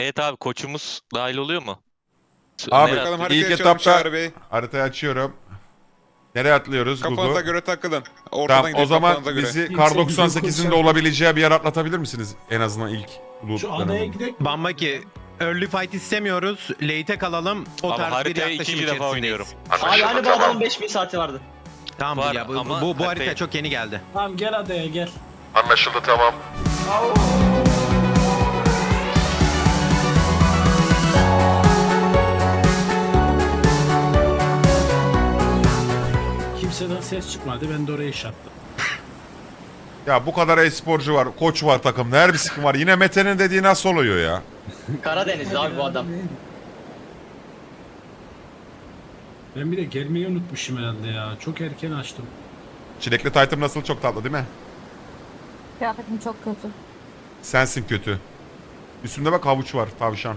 Evet abi koçumuz dahil oluyor mu? Abi, nereye Bakalım? İlk açalım etapta- Çağrı Bey. Haritayı açıyorum. Nereye atlıyoruz Kafanıza Gugu? göre takılın. Ortadan Tamam o zaman kafanıza göre. bizi Kimse Kar bizi 98'in de olabileceği bir yer atlatabilir misiniz? En azından ilk loot Şu adaya döneminde. gidelim. Bambaki early fight istemiyoruz. Late'e kalalım. O Ama tarz bir haritaya yaklaşım ikinci defa içerisindeyiz. oynuyorum. Abi hani bu adamın 5000 saati vardı. Tamam Var ya bu, ama bu, bu harita haritayı- çok yeni geldi. Tamam gel adaya gel. Anlaşıldı tamam. Kimseden ses çıkmadı. Ben de oraya iş attım. Ya bu kadar e-sporcu var, koç var takımda, her bir sikim var. Yine Mete'nin dediği nasıl oluyor ya? Karadenizli abi bu adam. Ben bir de gelmeyi unutmuşum herhalde ya. Çok erken açtım. Çilekli taytım nasıl çok tatlı değil mi? Kıyafetim çok kötü. Sensin kötü. Üstümde bak havuç var, tavşan.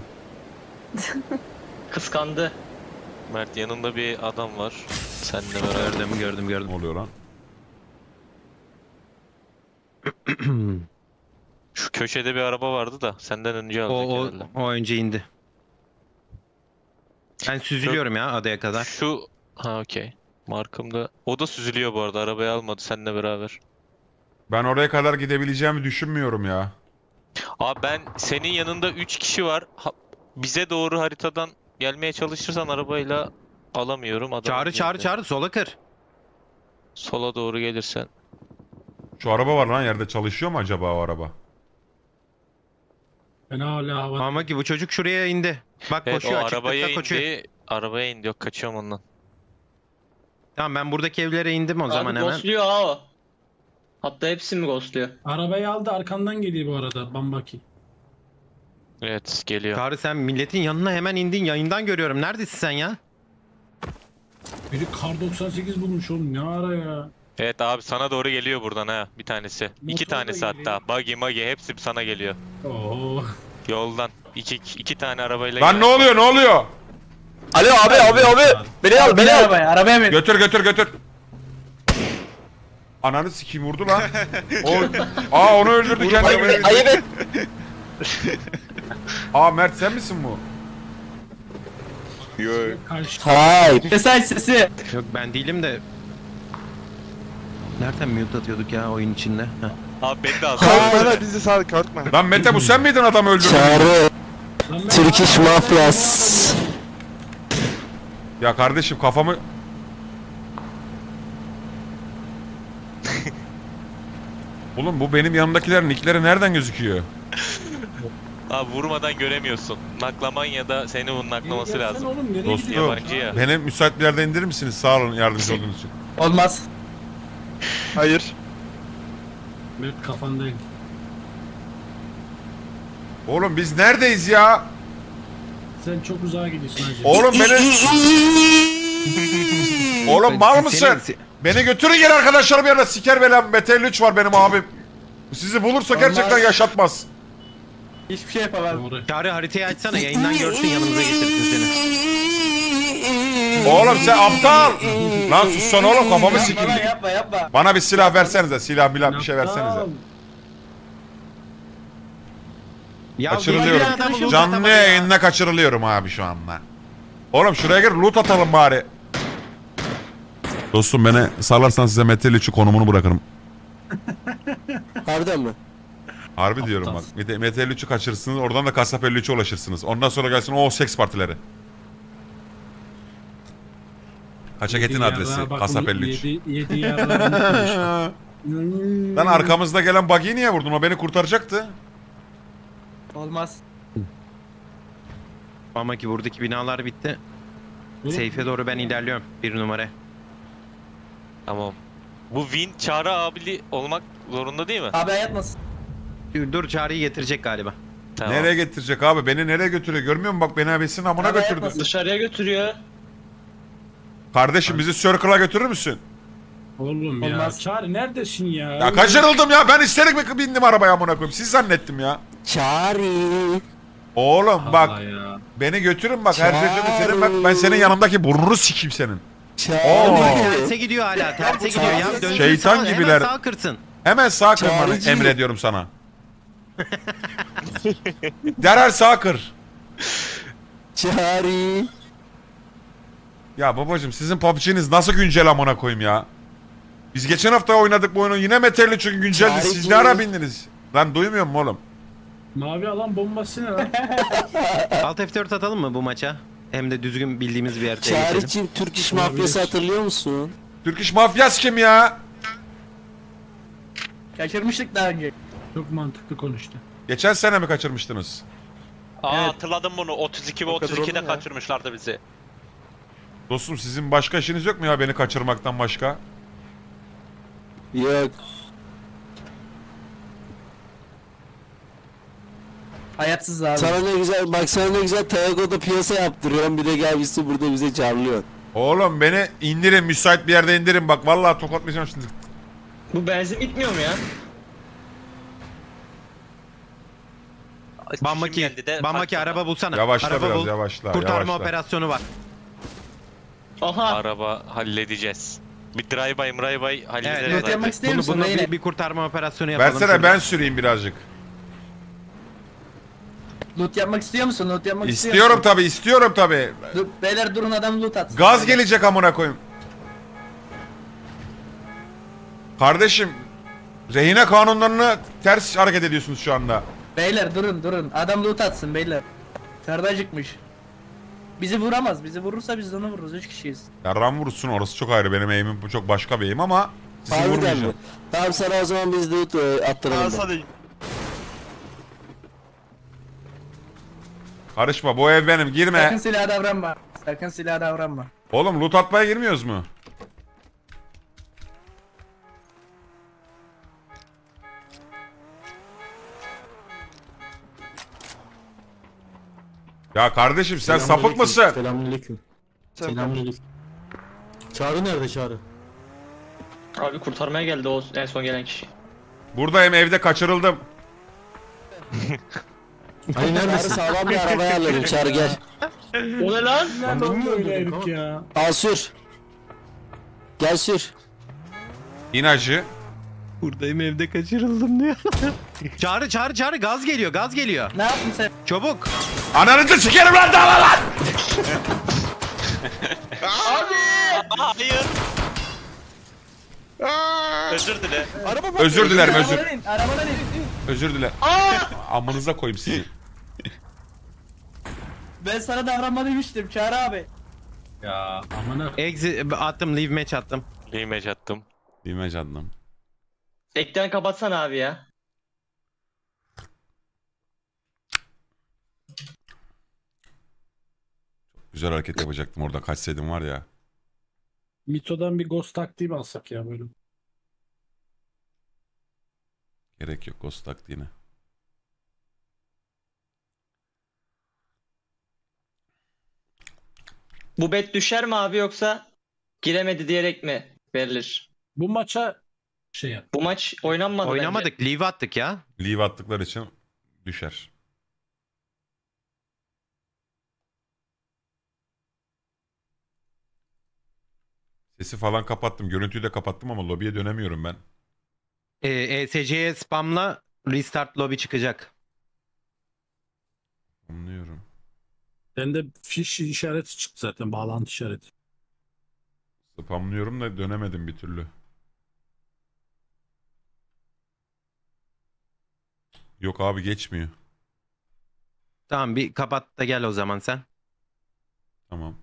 Kıskandı. Mert yanında bir adam var. Seninle beraber. Gördüm gördüm gördüm. Ne oluyor lan? Şu köşede bir araba vardı da senden önce O, alacak o, herhalde. o önce indi. Ben süzülüyorum ya adaya kadar. Şu ha okey. Markımda. O da süzülüyor bu arada. Arabayı almadı seninle beraber. Ben oraya kadar gidebileceğimi düşünmüyorum ya. Abi ben senin yanında 3 kişi var. Ha- bize doğru haritadan gelmeye çalışırsan arabayla alamıyorum. Adam Çağrı çağrı çağrı sola kır. Sola doğru gelirsen. Şu araba var lan yerde çalışıyor mu acaba o araba? Ben hala hava... Bambaki bu çocuk şuraya indi. Bak Evet koşuyor o arabaya açıklıkta indi. koşuyor. Arabaya indi. Yok kaçıyorum ondan. Tamam ben buradaki evlere indim o zaman abi hemen. ghostluyor ha o. Hatta hepsi mi ghostluyor? Arabayı aldı arkandan geliyor bu arada Bambaki. Evet geliyor. Çağrı sen milletin yanına hemen indin yayından görüyorum. Neredesin sen ya? Biri kar 98 bulmuş oğlum ne ara ya. Evet abi sana doğru geliyor buradan ha bir tanesi. İki Motor da tanesi hatta. Buggy muggy hepsi sana geliyor. Oo. Yoldan. İki, iki tane arabayla Lan ne oluyor ne oluyor? Alo abi abi abi. Beni al beni al. Arabaya, arabaya bin. Götür götür götür. Ananı sikeyim vurdu lan. O, aa onu öldürdü Ayıp kendini. et, ayıp et. Aa Mert sen misin bu? Yo. Karşı. Hay. Mesaj sesi. Yok ben değilim de. Nereden mute atıyorduk ya oyun içinde? Heh. Abi de al. Hay. bizi sağ korkma. Lan Mete bu sen miydin adam öldürdün? Çağrı. Turkish Mafyas. Ya kardeşim kafamı... Oğlum bu benim yanımdakilerin nickleri nereden gözüküyor? Abi vurmadan göremiyorsun. Naklaman ya da seni bunun naklaması lazım. Oğlum, nereye Dostum. gidiyorsun? Yabancı ya. Beni müsait bir yerde indirir misiniz? Sağ olun yardımcı olduğunuz için. Olmaz. Hayır. Mert kafandayım. Oğlum biz neredeyiz ya? Sen çok uzağa gidiyorsun hacı. Oğlum beni... Oğlum mal mısın? Beni götürün gel arkadaşlarım yanına siker belen Mete 3 var benim abim. Sizi bulursa gerçekten yaşatmaz. Hiçbir şey yapamam. Doğru. Çağrı haritayı açsana yayından görsün yanımıza getirsin seni. Oğlum sen aptal. Lan sussana oğlum kafamı. Yapma yapma yapma. Bana bir silah versenize. Silah milah bir şey versenize. Ya Kaçırılıyorum. bir adamı loot Canlı atamadı ya. yayında kaçırılıyorum abi şu anda. Oğlum şuraya gir loot atalım bari. Dostum beni salarsan size Mete 3'ü konumunu bırakırım. Harbiden mi? Harbi diyorum bak. Mete, Mete 3'ü kaçırırsınız oradan da Kasap 53'e ulaşırsınız. Ondan sonra gelsin o seks partileri. Kaçak etin adresi yarrağı bak, Kasap unut- 53. Yedi. Hmm. Lan arkamızda gelen buggy'i niye vurdun? O beni kurtaracaktı. Olmaz. Ama ki buradaki binalar bitti. Oğlum, Seyfe doğru ben ilerliyorum. Bir numara. Tamam. Bu Win Çağrı abili olmak zorunda değil mi? Abi yatmasın. Dur, dur Çağrı'yı getirecek galiba. Tamam. Nereye getirecek abi? Beni nereye götürüyor? Görmüyor musun? Bak beni abesin amına Arabaya götürdü. yapmasın. Dışarıya götürüyor. Kardeşim bizi Circle'a götürür müsün? Oğlum ya. Olmaz. Çağrı neredesin ya? Ya kaçırıldım ya. Ben isterek mi bindim arabaya amına koyayım? Siz zannettim ya. Çağrı. Oğlum Allah bak ya. beni götürün bak her şeyi bitirin bak ben senin yanındaki burnunu sikeyim senin. Çağrı. Terse gidiyor hala. Terse gidiyor ya. Dönsün Şeytan sağa, gibiler. Hemen sağ kırsın. Hemen sağ kırmanı Çağrıcı. emrediyorum sana. Derhal sağ kır. Çari. Ya babacım sizin PUBG'niz nasıl güncel amına koyayım ya? Biz geçen hafta oynadık bu oyunu yine metalli çünkü günceldi. Siz ne ara bindiniz? Lan duymuyor mu oğlum? Mavi alan bombası ne lan? Alt F4 atalım mı bu maça? Hem de düzgün bildiğimiz bir yerde geçelim. Çağrı'cığım Türk İş Mafyası hatırlıyor musun? Türk iş mafyası kim ya? Kaçırmıştık daha önce. Çok mantıklı konuştu. Geçen sene mi kaçırmıştınız? Aa hatırladım bunu. 32 ve O kadar oldu 32'de mu ya? kaçırmışlardı bizi. Dostum sizin başka işiniz yok mu ya beni kaçırmaktan başka? Yok. Hayatsız abi. Sana ne güzel bak sana ne güzel Tayago'da piyasa yaptırıyorum bir de gelmişsin burada bize carlıyorsun. Oğlum beni indirin müsait bir yerde indirin bak vallahi tokatlayacağım şimdi. Bu benzin bitmiyor mu ya? Bambaki, Şimdi geldi de Bambaki araba bulsana. Yavaşla araba biraz bul. yavaşla Kurtarma yavaşla. operasyonu var. Aha. Araba halledeceğiz. Bir drive-by drive-by hallederiz. Evet, yapmak istiyor Bunu, bunu bir, bir kurtarma operasyonu yapalım. Versene şurada. ben süreyim birazcık. Loot yapmak istiyor musun? Loot yapmak istiyor İstiyorum musun? tabi istiyorum tabi. Dur, beyler durun adam loot atsın. Gaz gelecek amına koyayım. Kardeşim rehine kanunlarını ters hareket ediyorsunuz şu anda. Beyler durun durun. Adam loot atsın beyler. Karda acıkmış. Bizi vuramaz. Bizi vurursa biz de onu vururuz. Üç kişiyiz. Yarram vurursun orası çok ayrı benim eğimim bu çok başka bir eğim ama sizi Harbiden mi? vurmayacağım. Tamam sana o zaman biz loot e, attıralım. Ben Karışma bu ev benim girme. Sakın silah davranma. Sakın silah davranma. Oğlum loot atmaya girmiyoruz mu? Ya kardeşim sen sapık mısın? Selamünaleyküm. Selamünaleyküm. Çağrı nerede Çağrı? Abi kurtarmaya geldi o en son gelen kişi. Buradayım evde kaçırıldım. Hani neredesin? Çağrı sağlam bir arabaya ayarladım Çağrı gel. O ne lan? Lan böyle herif ya. Al sür. Gel sür. İnacı. Buradayım evde kaçırıldım diyor. çağrı çağrı çağrı gaz geliyor gaz geliyor. Ne yaptın sen? Çabuk. Ananızı sikerim lan dağla lan! Aa, hayır. Özür dile. Araba. Özür dilerim özür. Arabadan in. Arabadan in. Özür dilerim. Amınıza koyayım sizi. Ben sana davranma demiştim Çağrı abi. Ya amına. Exit attım leave match attım. Image attım. Bilme canım. Ekranı kapatsana abi ya. Güzel hareket yapacaktım orada kaçsaydım var ya. Mito'dan bir ghost taktiği mi alsak ya böyle? Gerek yok ghost taktiğine. Bu bet düşer mi abi yoksa giremedi diyerek mi verilir? Bu maça şey yap. Bu maç oynanmadı bence. Oynamadık leave attık ya. Leave attıkları için düşer. Sesi falan kapattım. Görüntüyü de kapattım ama lobiye dönemiyorum ben. Ee, ESC'ye spamla restart lobby çıkacak. Anlıyorum. Bende fiş işareti çıktı zaten. Bağlantı işareti. Spamlıyorum da dönemedim bir türlü. Yok abi geçmiyor. Tamam bir kapat da gel o zaman sen. Tamam.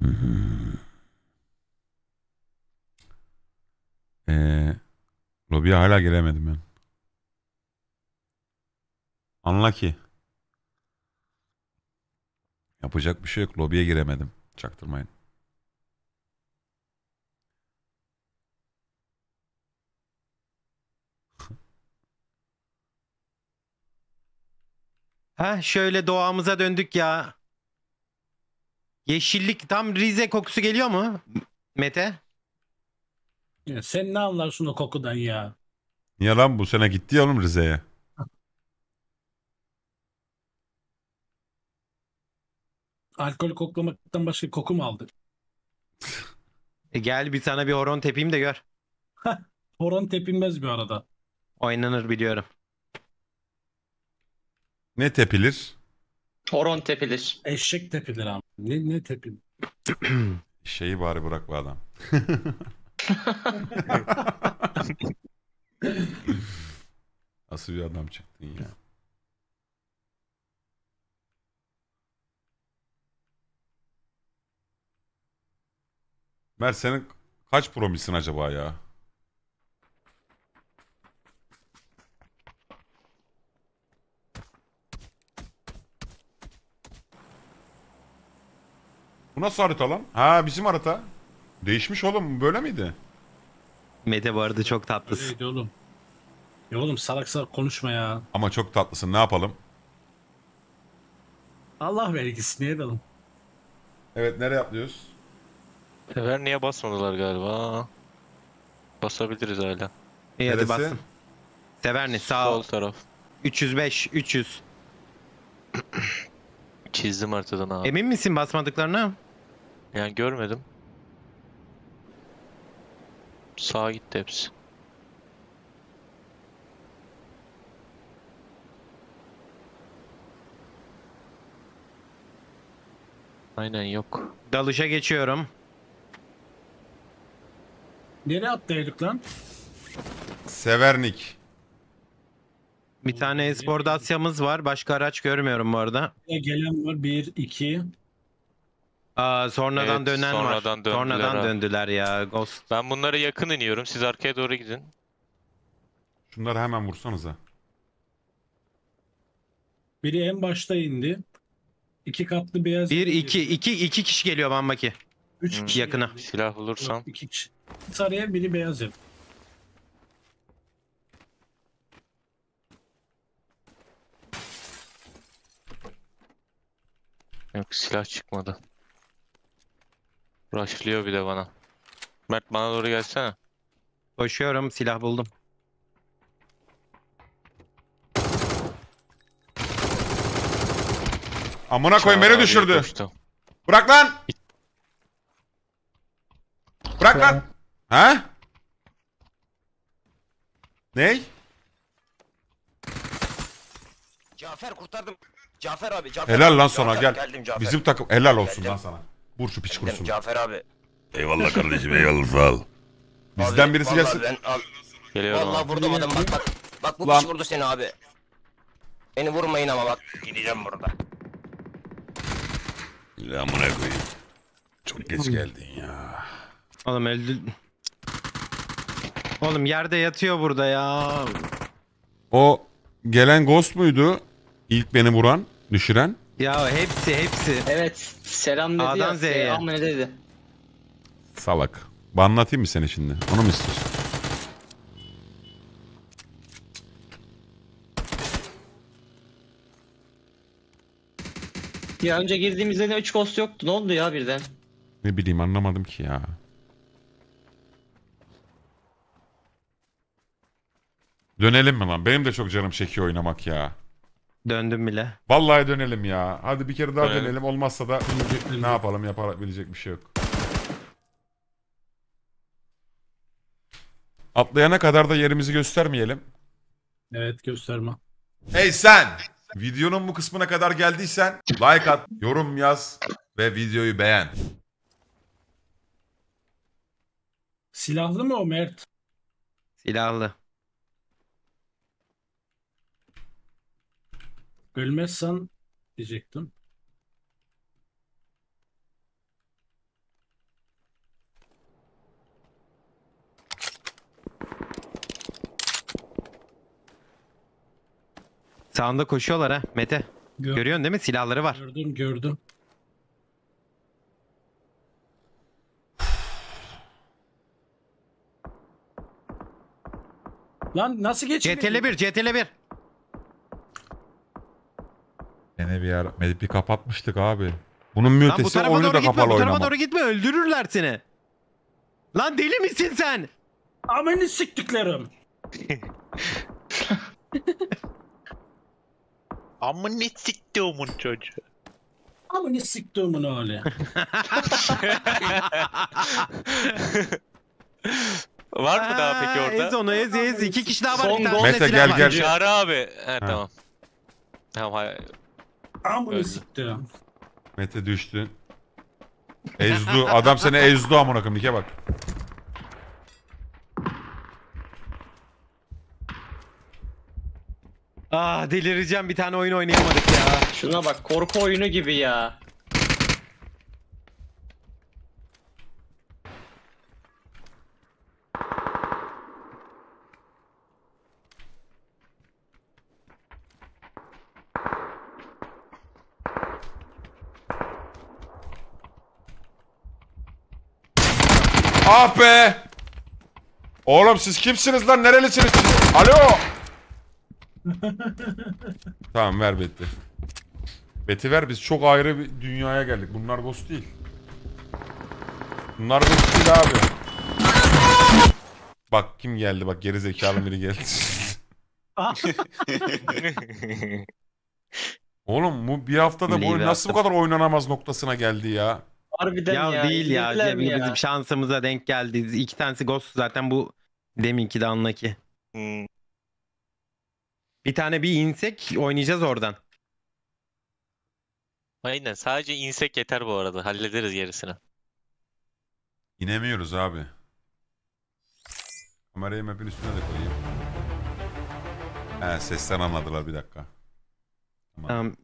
Ee, lobiye hala gelemedim ben. Anla ki. Yapacak bir şey yok. Lobiye giremedim. Çaktırmayın. Ha şöyle doğamıza döndük ya. Yeşillik tam Rize kokusu geliyor mu? Mete? Ya sen ne anlarsın o kokudan ya? Niye lan bu sene gitti ya oğlum Rize'ye? Alkol koklamaktan başka koku mu aldı? E gel bir sana bir horon tepeyim de gör. Horon tepinmez bir arada. Oynanır biliyorum. Ne tepilir? Horon tepilir. Eşek tepilir ama. Ne, ne tepin? Şeyi bari bırak bu adam. Nasıl bir adam çıktın ya. Mert senin kaç promisin acaba ya? Bu nasıl harita lan? Ha bizim harita. Değişmiş oğlum böyle miydi? Mete bu arada çok tatlısın. Öyleydi oğlum. Ya oğlum salak salak konuşma ya. Ama çok tatlısın ne yapalım? Allah vergisi ne edelim? Evet nereye atlıyoruz? Sever niye basmadılar galiba? Basabiliriz hala. İyi hadi Neresi? bastım. Severni sağ Sol ol. taraf. 305 300. Çizdim haritadan abi. Emin misin basmadıklarına? Yani görmedim. Sağa gitti hepsi. Aynen yok. Dalışa geçiyorum. Nereye atlaydık lan? Severnik. Bir tane espor dasyamız var. Başka araç görmüyorum bu arada. Gelen var. Bir, iki. Aa, sonradan Evet, dönen var. sonradan döndüler sonradan abi. döndüler ya. Ghost. Ben bunlara yakın iniyorum. Siz arkaya doğru gidin. Şunları hemen vursanıza. Biri en başta indi. İki katlı beyaz. 1 2 2 2 kişi geliyor Bambaki. Üç Hmm. kişi. Yakına. Silah bulursam. İki kişi. Sarıya biri beyaz ev. Yok silah çıkmadı. Rushlıyor bir de bana. Mert bana doğru gelsene. Koşuyorum. Silah buldum. Amına koyayım Çağrı beni düşürdü. koştu. Bırak lan. Bırak lan. Ha? Ney? Cafer kurtardım. Cafer abi. Cafer Helal lan sana Cafer, gel. Geldim Cafer. Bizim takım helal olsun Geldim. lan sana. Vur şu piç kurusun. Cafer abi. Eyvallah kardeşim eyvallah sağ ol. Bizden birisi vallahi gelsin. Ben, al, Geliyorum vallahi abi. vurdum adam bak bak. Bak bu Lan. kişi vurdu seni abi. Beni vurmayın ama bak. Gideceğim burada. Amına koyayım. Çok geç geldin ya. Oğlum öldü. Oğlum yerde yatıyor burada ya. O gelen ghost muydu? İlk beni vuran, düşüren. Ya hepsi hepsi. Evet. Selam dedi A'dan ya. Z'ye. Selam mı ne dedi? Salak. Banlatayım mı seni şimdi? Onu mu istiyorsun? Ya önce girdiğimizde de 3 ghost yoktu. Ne oldu ya birden? Ne bileyim anlamadım ki ya. Dönelim mi lan? Benim de çok canım çekiyor oynamak ya. Döndüm bile. Vallahi dönelim ya. Hadi bir kere daha Dönelim. dönelim. Olmazsa da ne yapalım yapabilecek bir şey yok. Atlayana kadar da yerimizi göstermeyelim. Evet gösterme. Hey sen! Videonun bu kısmına kadar geldiysen like at, yorum yaz ve videoyu beğen. Silahlı mı o Mert? Silahlı. Ölmezsen diyecektim. Sağında koşuyorlar ha Mete. Gör- Görüyorsun değil mi? Silahları var. Gördüm gördüm. Lan nasıl geçti? CTL 1 CTL 1. Yine bir yer bir kapatmıştık abi. Bunun Lan bu mütesi tarafa oyunu doğru da gitme. kapalı Bu tarafa oynama. doğru gitme. Öldürürler seni. Lan deli misin sen? Ameni siktiklerim. Amma ne sikti onun çocuğu. Amını siktiğimin hali. Var mı daha peki Aa, Ez orada? onu ez ez. İki kişi daha var. Son bir tane gol. Mete, silah gel, var. gel. Çağrı abi. He tamam. Tamam hay- Amını Öldü. siktiğim. Mete düştü. Ezdu. Adam seni ezdu amına koyayım. Like bak. Ah delireceğim bir tane oyun oynayamadık ya. Şuna bak korku oyunu gibi ya. Ah be! Oğlum siz kimsiniz lan? Nerelisiniz siz? Alo! tamam ver Beti. Beti ver biz çok ayrı bir dünyaya geldik. Bunlar ghost değil. Bunlar ghost değil abi. Bak kim geldi bak geri zekalı biri geldi. Oğlum bu bir haftada bu oyun nasıl bu kadar oynanamaz noktasına geldi ya? Harbiden Ya, ya. değil ya. izlediler mi Bizim şansımıza denk geldi. İki tanesi Ghost zaten bu deminki de anlaki. Hmm. Bir tane bir insek oynayacağız oradan. Aynen sadece insek yeter bu arada. Hallederiz gerisini. İnemiyoruz abi. Kamerayı map'in üstüne de koyayım. He sesten anladılar bir dakika. Tamam. Tamam.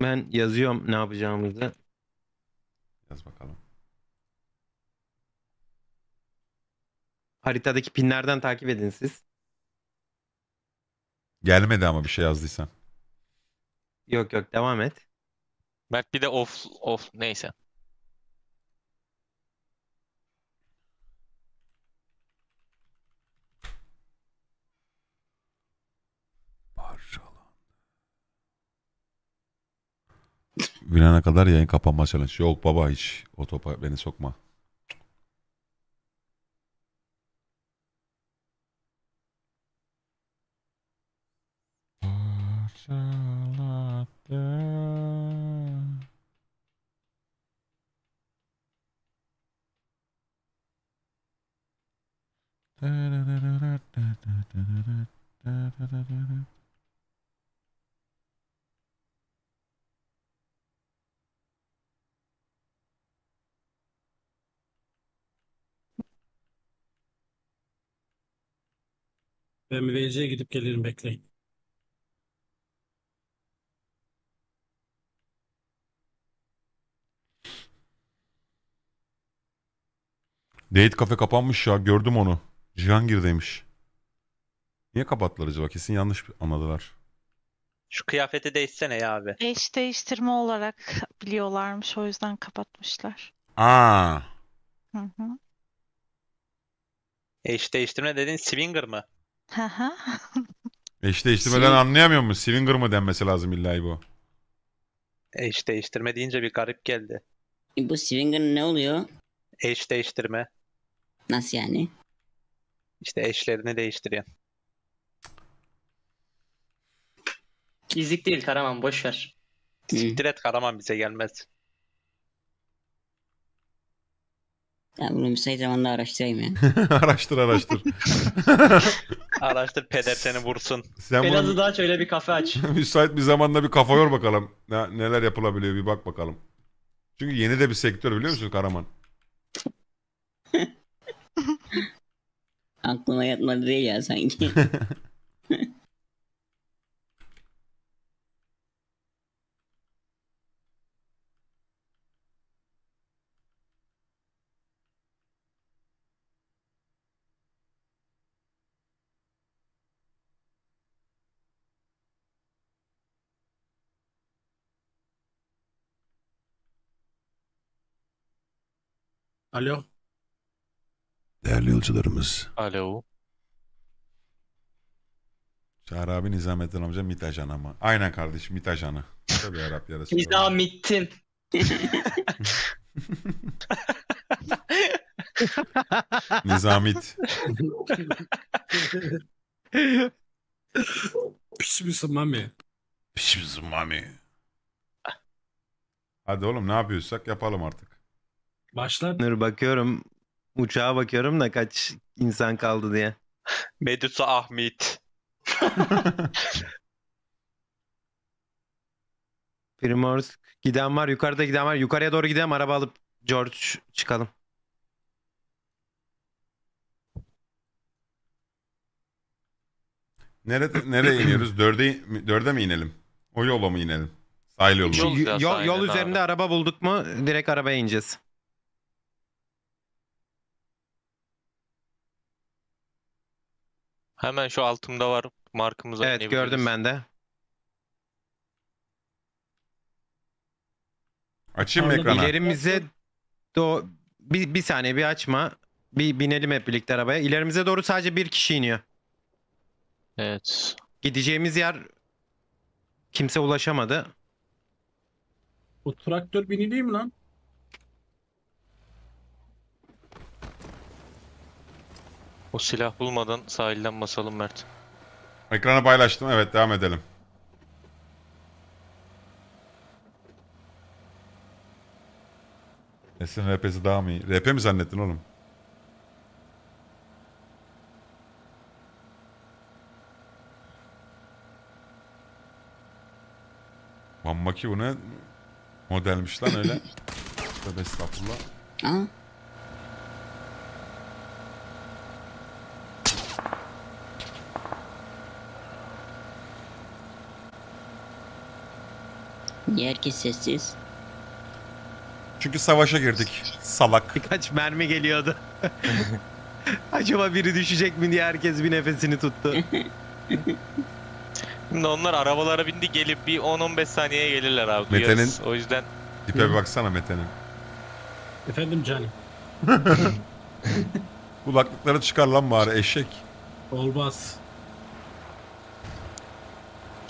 Ben yazıyorum ne yapacağımızı. Yaz bakalım. Haritadaki pinlerden takip edin siz. Gelmedi ama bir şey yazdıysan. Yok yok devam et. Mert bir de off off neyse. Bilene kadar yayın kapanma challenge. Yok baba hiç. O topa beni sokma. Parçaladı. Ben bir WC'ye gidip gelirim bekleyin. Date kafe kapanmış ya. Gördüm onu. Cihangir'deymiş. Niye kapattılar acaba? Kesin yanlış anladılar. Şu kıyafeti değişsene ya abi. Eş değiştirme olarak biliyorlarmış o yüzden kapatmışlar. Aa. Hı hı. Eş değiştirme dediğin swinger mı? Hı hı. Eş değiştirmeden Swing- anlayamıyor mu? Swinger mı denmesi lazım illa bu? Eş değiştirme deyince bir garip geldi. Bu swinger ne oluyor? Eş değiştirme. Nasıl yani? İşte eşlerini değiştiriyor. İzik değil Karaman boş ver. Siktir et Karaman bize gelmez. Ya bunu müsait zamanda araştırayım ya. araştır araştır. Araştır peder seni vursun. Sen bunu Elazığ'da aç öyle bir kafe aç. müsait bir zamanda bir kafa yor bakalım. Ne, neler yapılabiliyor bir bak bakalım. Çünkü yeni de bir sektör biliyor musun Karaman? Aklıma yatmadı değil ya sanki. Alo. Değerli yolcularımız. Alo. Çağrı abi Nizamettin amca MİT ajanı ama. Aynen kardeşim MİT ajanı. Tabii yarab yarası. Nizamettin. Nizamit. Piş misin mami? Pişmişsin mami. Hadi oğlum ne yapıyorsak yapalım artık. Başlat. Dur bakıyorum. Uçağa bakıyorum da kaç insan kaldı diye. Medusa Ahmet. Primorsk giden var. Yukarıda giden var. Yukarıya doğru gidelim. Araba alıp George çıkalım. Nerede, nereye iniyoruz? Dörde, dörde mi inelim? O yola mı inelim? Sahil yolu mu? Yol- Yol, yol, üzerinde abi. araba bulduk mu direkt arabaya ineceğiz. Hemen şu altımda var. Markımıza Evet gördüm ben de. Açayım mı ekrana? İlerimize do bir, bir saniye bir açma. Bir binelim hep birlikte arabaya. İlerimize doğru sadece bir kişi iniyor. Evet. Gideceğimiz yer kimse ulaşamadı. O traktör biniliği mi lan? O silah bulmadan sahilden basalım Mert. Ekrana paylaştım. Evet devam edelim. Esin RP'si daha mı iyi? RP mi zannettin oğlum? Mamma ki bu ne modelmiş lan öyle. Tövbe estağfurullah. Aa. Niye herkes sessiz? Çünkü savaşa girdik. Salak. Birkaç mermi geliyordu. Acaba biri düşecek mi diye herkes bir nefesini tuttu. Şimdi onlar arabalara bindi gelip bir 10-15 saniyeye gelirler abi. Mete'nin- Duyarız. O yüzden Tipe bir baksana Mete'nin. Efendim canım. Kulaklıkları çıkar lan bari eşek. Olmaz.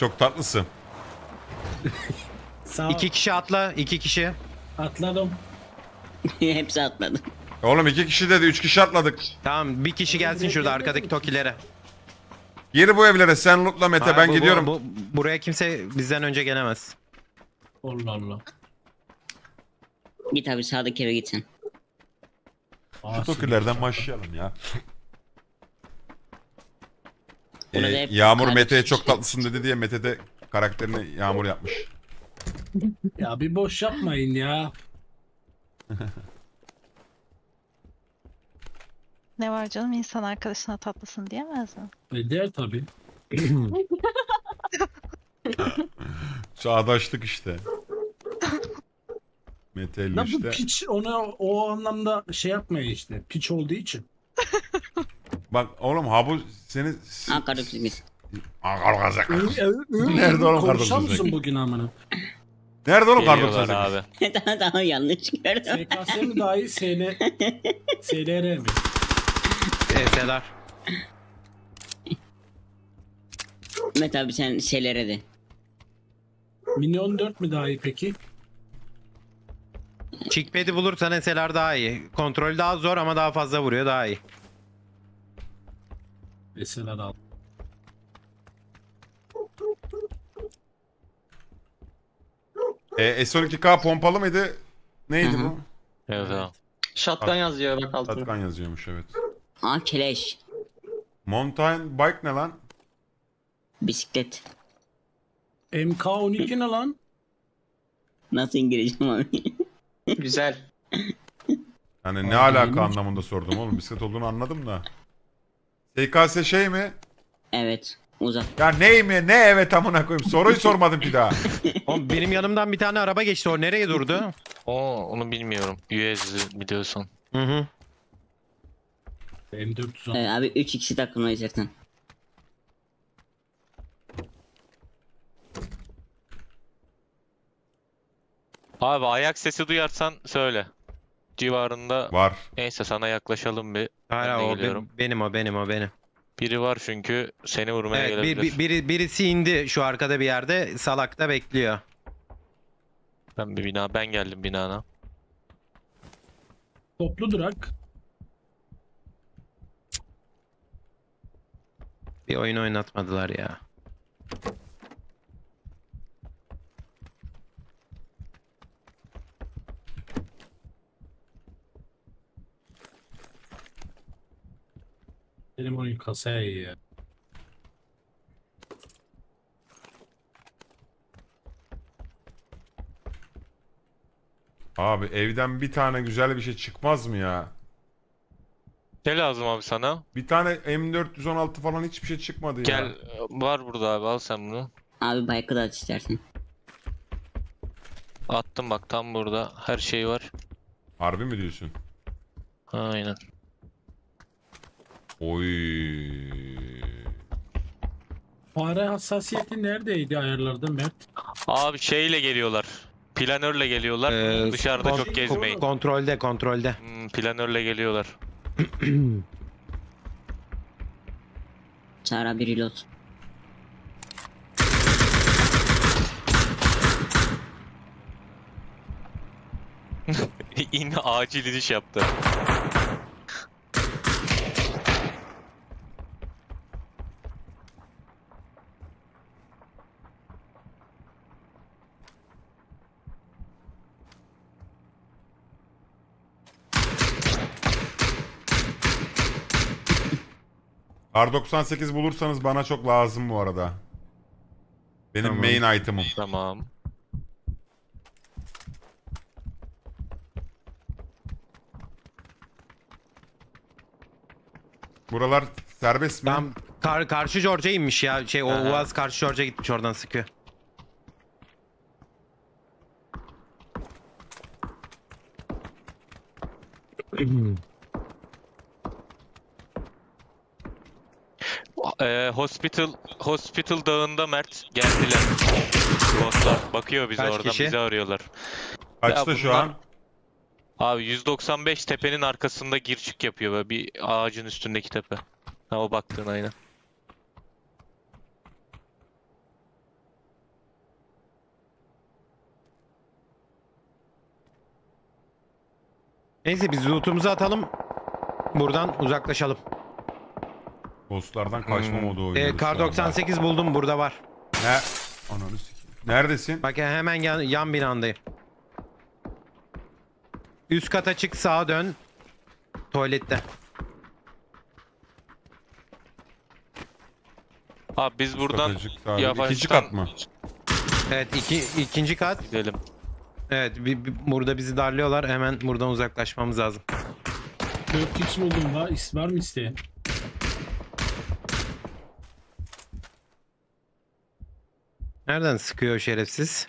Çok tatlısın. Sağ iki kişi atla, iki kişi. atladım. Hepsi atladı. Oğlum iki kişi dedi, üç kişi atladık. Tamam bir kişi gelsin şurada arkadaki tokilere. Gir bu evlere, sen lootla Mete, Hayır, ben bu- bu- gidiyorum. bu- buraya kimse bizden önce gelemez. Allah Allah. Git abi sağdaki eve gitsin. Aa, Tokillerden başlayalım ya. Ee, Yağmur Mete'ye çok tatlısın dedi diye Mete de karakterini Yağmur yapmış. Ya bir boş yapmayın ya. Ne var canım insan arkadaşına tatlısın diyemez mi? E, der tabii. Çağdaşlık işte. Mete ile Ya bu işte. piç ona o anlamda şey yapmıyor işte. Piç olduğu için. Bak oğlum ha bu seni... Git. Aa, kalkacak. Nerede oğlum Konuşar kardeşim? mısın bugün amına? Nerede oğlum geliyorlar kardeşim? abi. daha daha yanlış gördüm. SKS mi daha iyi SL... SLR mi? ES'ler. Mehmet abi sen şeylere de. Minyon 4 mi daha iyi peki? Chickpad'i bulursan ES'ler daha iyi. Kontrol daha zor ama daha fazla vuruyor daha iyi. SLR al. E, S12K pompalı mıydı? Neydi Hı hı. bu? Evet abi. Shotgun yazıyor bak altına. Tatkan yazıyormuş evet. Aa keleş. Mountain bike ne lan? Bisiklet. MK12 ne lan? Nasıl İngilizce abi? Güzel. Yani ne Aa, alaka anlamında sordum oğlum. Bisiklet olduğunu anladım da. SKS şey mi? evet. Uzak. Ya ney mi? Ne evet amına koyayım. Soruyu sormadım ki daha. Oğlum benim yanımdan bir tane araba geçti. O nereye durdu? Oo, onu bilmiyorum. UAZ biliyorsun. Hı hı. M400 Ee, abi 3 ikisi takımdayız zaten. Abi ayak sesi duyarsan söyle. Civarında. Var. Neyse sana yaklaşalım bir. Ben de o be- geliyorum. benim o benim o benim. Biri var çünkü seni vurmaya Evet bir, gelebilir. bir- biri, birisi indi şu arkada bir yerde. Salakta bekliyor. Ben bir bina ben geldim binana. Toplu durak. Bir oyun oynatmadılar ya. Benim oyun kasaya iyi ya. Abi evden bir tane güzel bir şey çıkmaz mı ya? Ne lazım abi sana? Bir tane M416 falan hiçbir şey çıkmadı ya. Gel var burada abi al sen bunu. Abi bike'ı da aç istersen. Attım bak tam burada. Her şey var. Harbi mi diyorsun? Aynen. Oy. Fare hassasiyeti neredeydi ayarlarda Mert? Abi şeyle geliyorlar. Planörle geliyorlar. Ee, Dışarıda çok gezmeyin. Kontrolde kontrolde. Hmm, planörle geliyorlar. Çağrı abi reload. Yine acil iniş yaptı. Kar 98 bulursanız bana çok lazım bu arada. Benim Tamam. main item'ım. Tamam. Buralar serbest mi? Tam kar, karşı George'a inmiş ya. Şey o Aha. Uaz karşı George'a gitmiş oradan sıkıyor. Ee, hospital Hospital dağında Mert geldiler. Ghostlar. Bakıyor bize Kaç oradan kişi? bizi arıyorlar. Kaçta Ya şu bunlar- an? Abi 195 tepenin arkasında gir çık yapıyor böyle bir ağacın üstündeki tepe. Ha o baktığın aynen. Neyse biz lootumuzu atalım. Buradan uzaklaşalım. Ghostlardan kaçma Hmm. modu Ee, oynuyoruz. kar şu anda. 98 buldum burada var. Ne? Ananı sikeyim. Neredesin? Bak hemen yan, yan binandayım. Üst kata çık sağa dön. Tuvalette. Abi biz buradan yavaştan- İkinci kat mı? Evet iki, ikinci kat. gidelim. Evet bi- bi- burada bizi darlıyorlar. Hemen buradan uzaklaşmamız lazım. 4x buldum da var mı isteyen? Nereden sıkıyor o şerefsiz?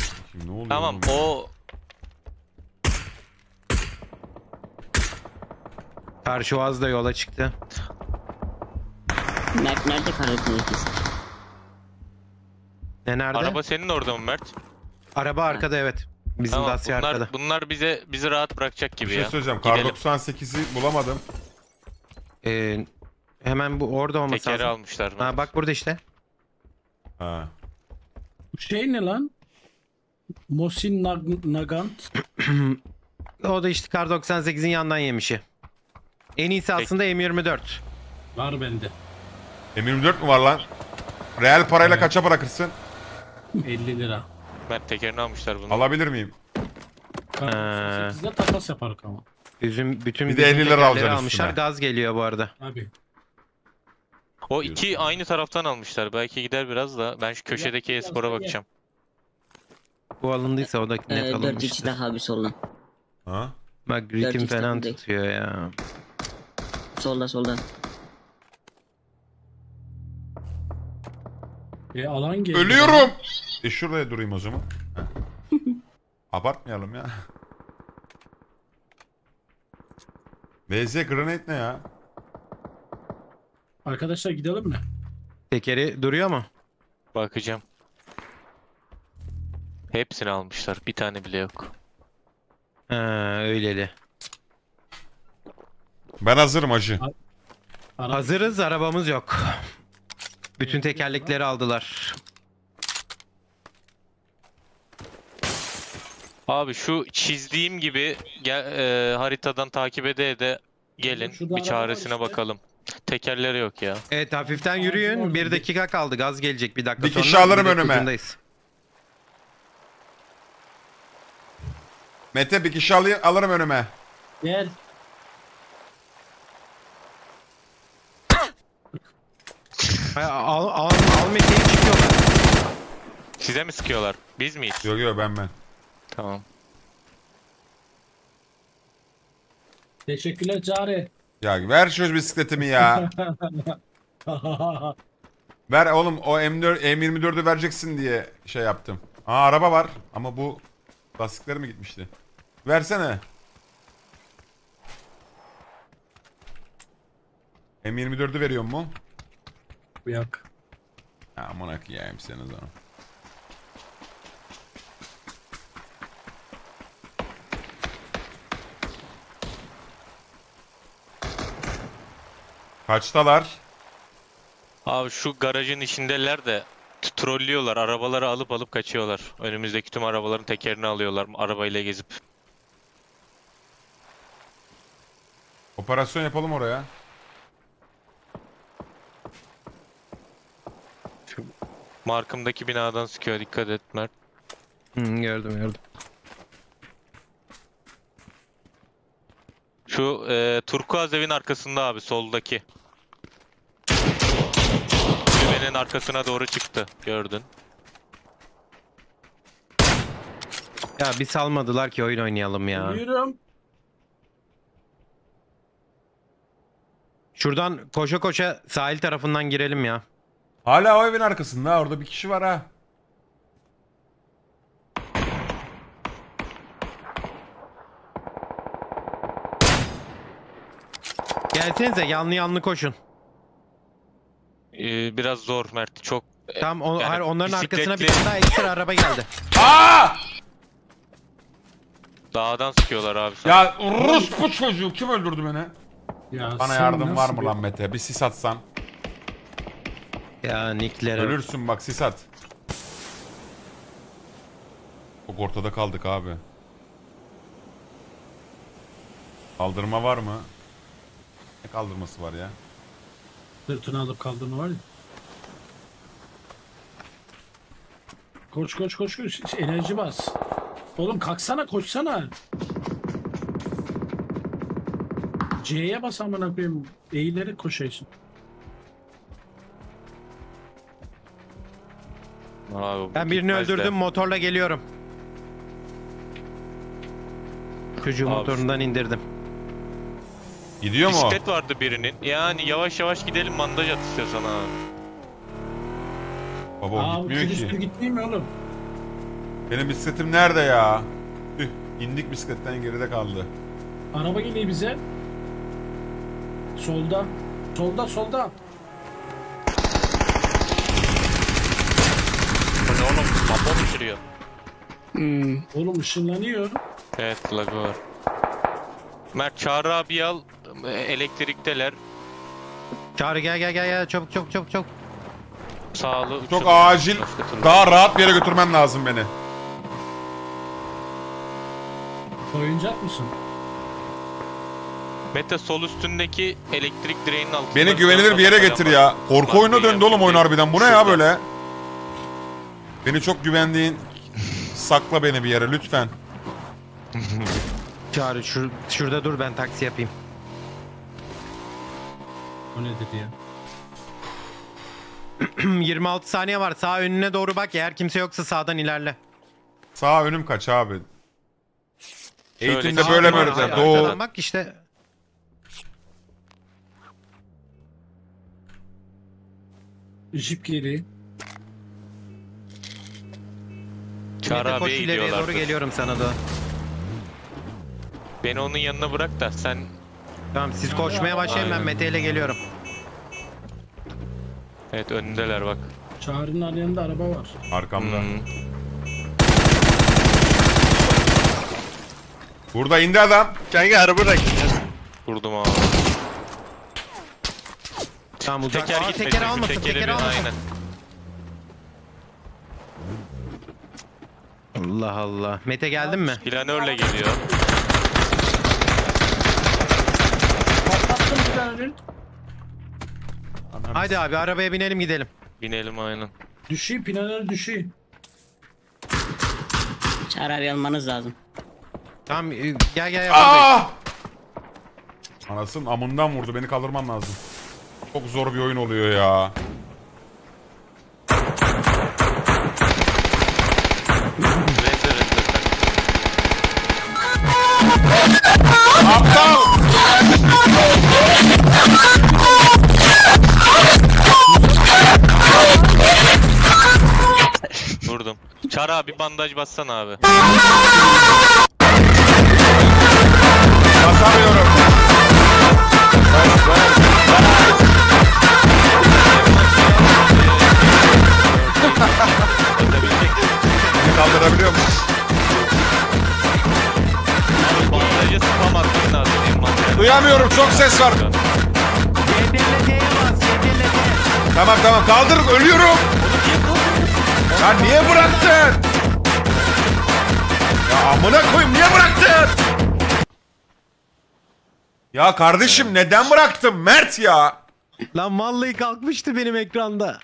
Sikeyim ne oluyor? Tamam oğlum? o Karşı Oğaz da yola çıktı. Mert nerede kar 98? Ne nerede? Araba, araba senin orada mı Mert? arkada evet. Bizim Tamam Dacia bunlar, arkada. bunlar bize bizi rahat bırakacak Bir gibi şey ya. söyleyeceğim. Kar Gidelim. 98'i bulamadım. Ee, hemen bu orada olması Tekeri lazım. almışlar. Ha bak burada işte. Ha. Bu şey ne lan? Mosin Nag- Nagant. O da işte Kar 98'in yandan yemişi. En iyisi aslında M24. Var bende. M24 mü var lan? Real parayla kaça bırakırsın? 50 lira. Mert tekerini almışlar bunu. Alabilir miyim? Kar Ee. 98'de takas yaparız ama. Üzüm bütün Bir de bizim 50 lira tekerleri alacaksın almışlar. üstüne. Gaz geliyor bu arada. Abi. O iki aynı taraftan almışlar. Belki gider biraz da. Ben şu köşedeki espora bakacağım. Bu alındıysa o da net Ee, 4x alınmıştır. daha bir soldan. Ha? Bak ritim Dört falan X'ten tutuyor ya. Solda solda. E alan geldi. Ölüyorum. E şuraya durayım o zaman. Abartmayalım ya. VZ grenade ne ya? Arkadaşlar gidelim mi? Tekeri duruyor mu? Bakacağım. Hepsini almışlar. Bir tane bile yok. Ha, öyleli. Ben hazırım acı. Hazırız arabamız yok. Bütün tekerlekleri aldılar. Abi şu çizdiğim gibi gel, e, haritadan takip ede ede gelin. Bir çaresine var işte. bakalım. Tekerleri yok ya. Evet hafiften yürüyün. Bir dakika kaldı. Gaz gelecek bir dakika Bir sonra. kişi alırım bir de önüme. ucundayız. Mete bir kişi alayım, alırım önüme. Gel. Ay, Al, al, al Mete'yi çıkıyorlar. Size mi sıkıyorlar? Biz miyiz? Yok yok ben ben. Tamam. Teşekkürler Çağrı. Ya ver şu bisikletimi ya. ver oğlum o M4 M24'ü vereceksin diye şey yaptım. Aa araba var ama bu lastikleri mi gitmişti? Versene. M24'ü veriyor mu? Yok. Ya amına koyayım seni o zaman. Kaçtalar? Abi şu garajın içindeler de trollüyorlar. Arabaları alıp alıp kaçıyorlar. Önümüzdeki tüm arabaların tekerini alıyorlar arabayla gezip. Operasyon yapalım oraya. Markımdaki binadan sıkıyor. Dikkat et Mert. Hı, gördüm gördüm. Şu e, turkuaz evin arkasında abi soldaki. Kulübenin arkasına doğru çıktı. Gördün. Ya bir salmadılar ki oyun oynayalım ya. Buyurun. Şuradan koşa koşa sahil tarafından girelim ya. Hala o evin arkasında ha, orada bir kişi var ha. Gelsenize yanlı yanlı koşun. E, biraz zor Mert. Çok e, Tam o, Yani hayır, onların arkasına bir bisikletli- tane daha ekstra araba geldi. Aa! dağdan sıkıyorlar abi. sana. Ya Rus bu çocuğu kim öldürdü beni? Ya Bana sen yardım var nasıl mı bir- lan Mete? Bir sis atsan. Ya Nick'lere. Ölürsün bak sis at. Çok ortada kaldık abi. Kaldırma var mı? Ne kaldırması var ya? Sırtını alıp kaldırma var ya. Koş koş koş koş. Enerji bas. Oğlum kalksana koşsana. C'ye bas amına koyayım. Eğilerek koşuyorsun. Abi, bu Ben birini gitmez de. öldürdüm motorla geliyorum. Çocuğu Abi. motorundan indirdim. Gidiyor mu? Bisiklet vardı birinin. Yani yavaş yavaş gidelim bandaj at istiyorsan abi. Baba o Aa gitmiyor ki. gitmiyor mi oğlum? Benim bisikletim nerede ya? Tüh, indik bisikletten geride kaldı. Araba geliyor bize. Solda. Solda solda. Bu ne oğlum? Baba mı sürüyor? Oğlum ışınlanıyor. Evet lagı var. Mert Çağrı abi al. E, Elektrikteler. Çağrı gel gel gel gel çabuk çabuk çabuk çabuk. Sağlı. Çok uçurum. acil daha rahat bir yere götürmen lazım beni. Oyuncak mısın? Mete sol üstündeki elektrik direğinin altında. Beni güvenilir bir yere getir ya. Korku oyunu döndü oğlum oyun harbiden. Bu ne ya böyle? Beni çok güvendiğin sakla beni bir yere lütfen. Çağrı şur, şurada dur ben taksi yapayım. O nedir ya? 26 saniye var sağ önüne doğru bak eğer kimse yoksa sağdan ilerle. Sağ önüm kaç abi? Şöyle Eğitimde böyle mi öğreteceğim? Doğu. Arkadan bak işte. Jip geliyor. Çağrı Mete koş abiye ileriye doğru geliyorum sana da. Beni onun yanına bırak da sen Tamam siz koşmaya başlayın ben Aynen. Mete ile geliyorum. evet önündeler bak. Çağrı'nın yanında araba var. Arkamda. Hmm. Burada indi adam. Kanka araba bırak. Vurdum abi. Tamam uzak. Teker Aa, gitmedi. teker almasın tekeri teker bir- almasın. Aynen. Allah Allah. Mete geldin mi? Planörle geliyor. Planörü. Haydi abi arabaya binelim gidelim. Binelim aynen. Düşüyor planör düşüyor. Çağrı abi almanız lazım. Tamam e, gel gel gel. buradayız. Ah! Anasının amından vurdu. Beni kaldırman lazım. Çok zor bir oyun oluyor ya. Vurdum. Çağrı abi bandaj bassana abi. Basamıyorum. Kaldırabiliyor musun? Abi bandajı spam atman lazım. Duyamıyorum. Çok ses var. Tamam tamam kaldır. Ölüyorum. Ya niye bıraktın? Ya amına koyayım niye bıraktın? Ya kardeşim neden bıraktın Mert ya? Lan vallahi kalkmıştı benim ekranda.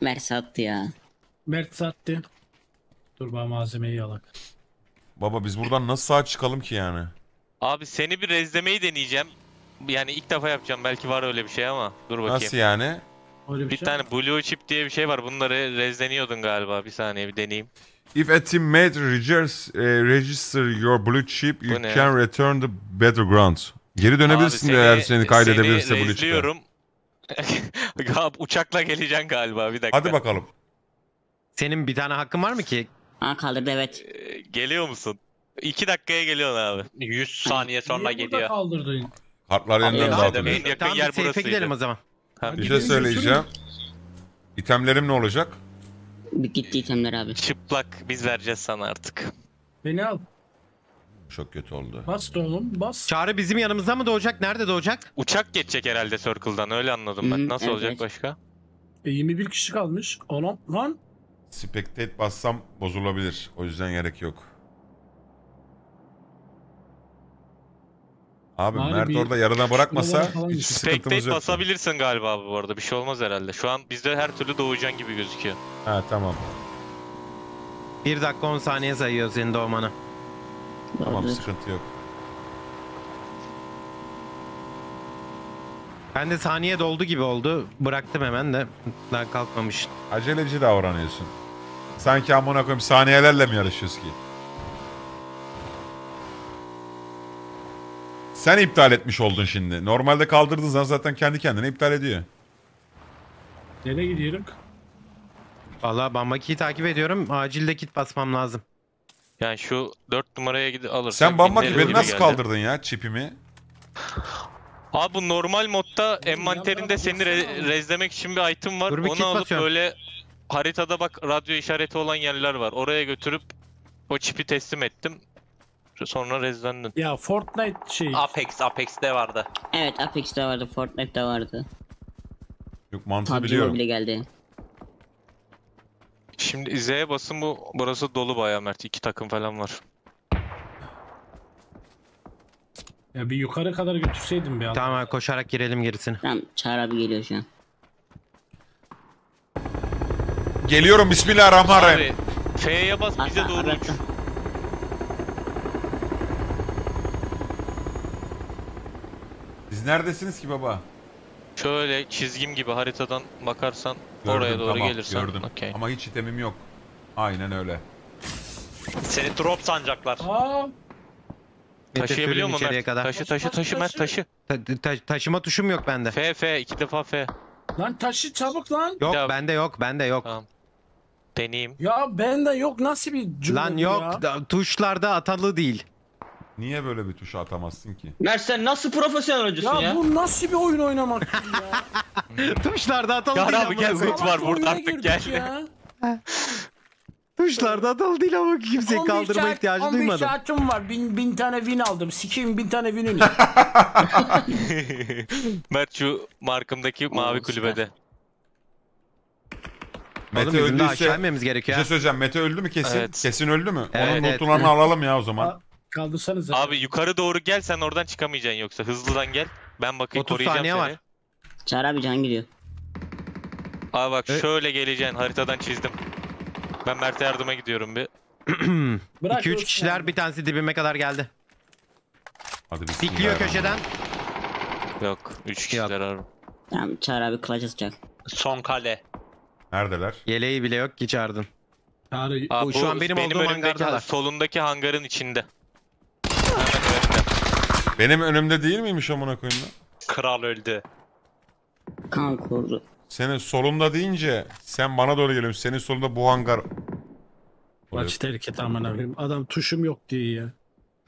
Mert sattı ya. Mert sattı. Dur bana malzemeyi alak. Baba biz buradan nasıl sağ çıkalım ki yani? Abi seni bir rezlemeyi deneyeceğim. Yani ilk defa yapacağım. Belki var öyle bir şey ama. Dur bakayım. Nasıl yani? Öyle bir, Bir şey tane blue chip diye bir şey var. Bunları rezleniyordun galiba. Bir saniye bir deneyeyim. If a teammate registers, eh, register your blue chip, you ne? can return the battleground. Geri dönebilirsin Abi de eğer seni kaydedebilirse seni blue chip'e. Uçakla geleceksin galiba bir dakika. Hadi bakalım. Senin bir tane hakkın var mı ki? Aa kaldırdı evet. Ee, Geliyor musun? 2 dakikaya geliyorsun abi. 100 saniye sonra Niye burada geliyor. kaldırdın? Kartlar yeniden dağıtılıyor. En yakın Tamam yer bir safe'e burasıydı. gidelim o zaman. Ha, Bir şey Gidelim, söyleyeceğim. İtemlerim ne olacak? Gitti itemler abi. Çıplak biz vereceğiz sana artık. Beni al. Çok kötü oldu. Bas da oğlum bas. Çağrı bizim yanımızda mı doğacak? Nerede doğacak? Uçak geçecek herhalde Circle'dan öyle anladım ben. Hı, Nasıl evet, olacak evet. başka? E, 21 kişi kalmış. Oğlum lan. Spectate bassam bozulabilir. O yüzden gerek yok. Abi Bari Mert bir- orada yarıda bırakmasa şuralara falan hiçbir sıkıntımız Spectate yok. basabilirsin galiba abi bu arada. Bir şey olmaz herhalde. Şu an bizde her türlü doğacaksın gibi gözüküyor. Ha tamam. 1 dakika 10 saniye sayıyor senin doğmanı. Tamam Doğrudur. sıkıntı yok. Ben de saniye doldu gibi oldu. Bıraktım hemen de. Daha kalkmamış. Aceleci davranıyorsun. Sanki amına koyayım saniyelerle mi yarışıyoruz ki? Sen iptal etmiş oldun şimdi. Normalde kaldırdığın zaman zaten kendi kendine iptal ediyor. Nereye gidiyorum? Valla Bambaki'yi takip ediyorum. Acilde kit basmam lazım. Yani şu 4 numaraya gidip alırsak Sen bambaki beni nasıl geldi. kaldırdın ya çipimi? Abi bu normal modda envanterinde seni re- rezlemek için bir item var. Dur bir Onu alıp basıyorum. böyle haritada bak radyo işareti olan yerler var. Oraya götürüp o çipi teslim ettim. Sonra rezlendin. Ya Fortnite şey. Apex, Apex'te vardı. Evet Apex'te vardı, Fortnite'de vardı. Yok mantığı PUBG biliyorum. Mobile geldi. Şimdi Z'ye basın bu burası dolu bayağı Mert. İki takım falan var. Ya bir yukarı kadar götürseydim be. Tamam abi, koşarak girelim gerisini. Tamam Çağrı abi geliyor şu an. Geliyorum bismillahirrahmanirrahim. F'ye bas bize doğru uç. Siz neredesiniz ki baba? Şöyle çizgim gibi haritadan bakarsan Gördüm, oraya doğru tamam, gelirsen. Gördüm. okey. Ama hiç itemim yok. Aynen öyle. Seni drop sanacaklar. Aa, Taşıyabiliyor mu Mert? kadar. Taşı Taşı, taşı taşı, taşı Mert taşı. taşı. Ta- ta- taşıma tuşum yok bende. F F iki defa F. lan taşı çabuk lan. Yok Ya- bende yok bende yok. Tamam. Deneyeyim. Ya bende yok nasıl bir cümle Lan yok ya? da- tuşlarda atalı değil. Niye böyle bir tuşa atamazsın ki? Mert sen nasıl profesyonel oyuncusun Ya, ya? bu nasıl bir oyun oynamak ya? Tuşlarda atalı Ya değil abi gel. Loot var burada artık, gel. Tuşlarda atalı değil ama kimseyi 11 kaldırma saat- ihtiyacı 11 duymadım. saatim var. Bin, bin tane win aldım. Sikeyim bin tane win'ini. Mert şu markımdaki mavi kulübede. Mete de aşağı öldüyse... inmemiz Bir gerekiyor. şey ha. söyleyeceğim. Mete öldü mü kesin? Evet. Kesin öldü mü? Evet, Onun evet. alalım ya o zaman. Kaldırsanız. Abi yukarı doğru gel sen oradan çıkamayacaksın yoksa. Hızlıdan gel. Ben bakayım 30 koruyacağım saniye seni. var. Çağrı abi can gidiyor. Abi bak E- şöyle geleceksin haritadan çizdim. Ben Mert'e yardıma gidiyorum bir. Bırak 2-3 ölsün kişiler abi. bir tanesi dibime kadar geldi. Hadi Dikliyor bismillah. köşeden. Yok. 3 kişiler abi. Tamam Çağrı abi kılıç atacak. Son kale. Neredeler? Yeleği bile yok ki çağırdın. Çağrı Aa, Bu şu an benim olduğum önümdeki, hangardalar. solundaki hangarın içinde. Benim önümde değil miymiş amına koyayım lan? Kral öldü. Kan kurdu. Senin solunda deyince sen bana doğru geliyorsun. Senin solunda bu hangar. maç terk et aman abim. Adam tuşum yok diyor ya.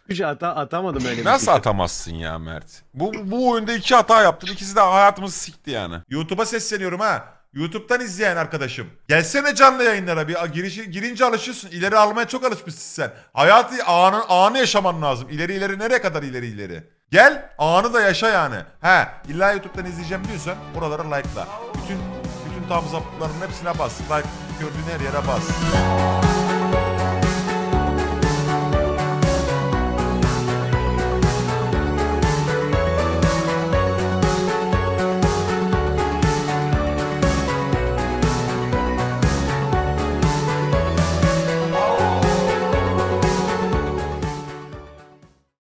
Hiç ata atamadım öyle Nasıl atamazsın ya Mert? Bu, bu oyunda iki hata yaptın. İkisi de hayatımızı sikti yani. YouTube'a sesleniyorum ha. YouTube'dan izleyen arkadaşım. Gelsene canlı yayınlara bir girişi, girince alışıyorsun. İleri almaya çok alışmışsın sen. Hayatı anı, anı yaşaman lazım. İleri ileri nereye kadar ileri ileri? Gel anı da yaşa yani. He illa YouTube'dan izleyeceğim diyorsan oralara like'la. Bütün bütün tam zaptların hepsine bas. Like gördüğün her yere bas.